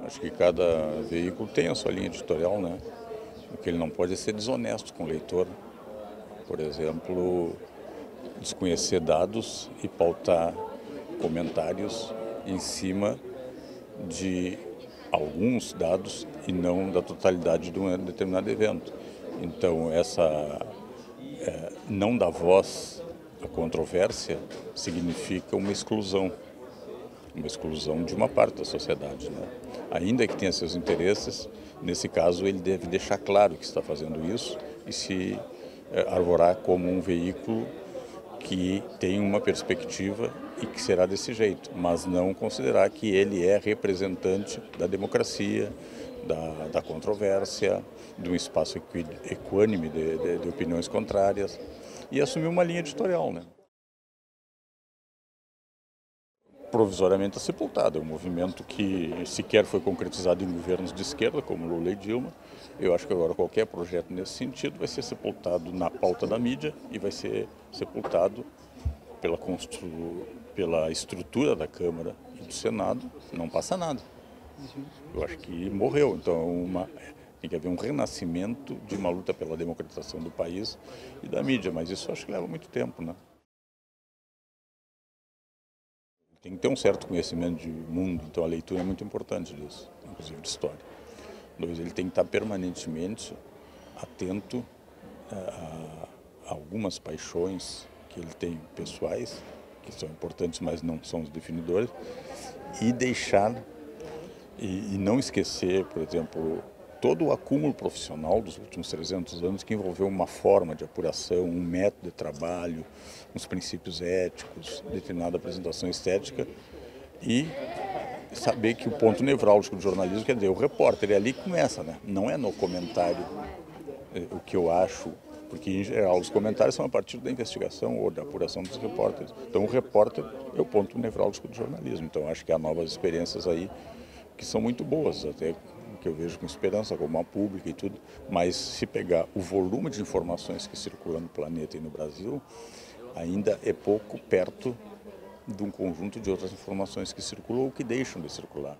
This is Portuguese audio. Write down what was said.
Acho que cada veículo tem a sua linha editorial, né? O que ele não pode é ser desonesto com o leitor. Por exemplo, desconhecer dados e pautar comentários em cima de alguns dados e não da totalidade de um determinado evento. Então, essa é, não dar voz à controvérsia significa uma exclusão, uma exclusão de uma parte da sociedade. Né? Ainda que tenha seus interesses, nesse caso ele deve deixar claro que está fazendo isso e se é, arvorar como um veículo que tem uma perspectiva e que será desse jeito, mas não considerar que ele é representante da democracia, da, da controvérsia, de um espaço equânime de, de, de opiniões contrárias e assumir uma linha editorial. Né? Provisoriamente sepultado. É um movimento que sequer foi concretizado em governos de esquerda, como Lula e Dilma. Eu acho que agora qualquer projeto nesse sentido vai ser sepultado na pauta da mídia e vai ser sepultado pela, constru... pela estrutura da Câmara e do Senado. Não passa nada. Eu acho que morreu. Então, é uma... tem que haver um renascimento de uma luta pela democratização do país e da mídia, mas isso acho que leva muito tempo, né? Tem que ter um certo conhecimento de mundo, então a leitura é muito importante disso, inclusive de história. Dois, ele tem que estar permanentemente atento a, a algumas paixões que ele tem pessoais, que são importantes, mas não são os definidores, e deixar e, e não esquecer, por exemplo, todo o acúmulo profissional dos últimos 300 anos que envolveu uma forma de apuração, um método de trabalho, uns princípios éticos, determinada apresentação estética e saber que o ponto nevrálgico do jornalismo, quer dizer, o repórter, é ali que começa, né? não é no comentário é, o que eu acho, porque em geral os comentários são a partir da investigação ou da apuração dos repórteres. Então o repórter é o ponto nevrálgico do jornalismo. Então acho que há novas experiências aí que são muito boas, até que eu vejo com esperança, como a pública e tudo, mas se pegar o volume de informações que circulam no planeta e no Brasil, ainda é pouco perto de um conjunto de outras informações que circulam ou que deixam de circular.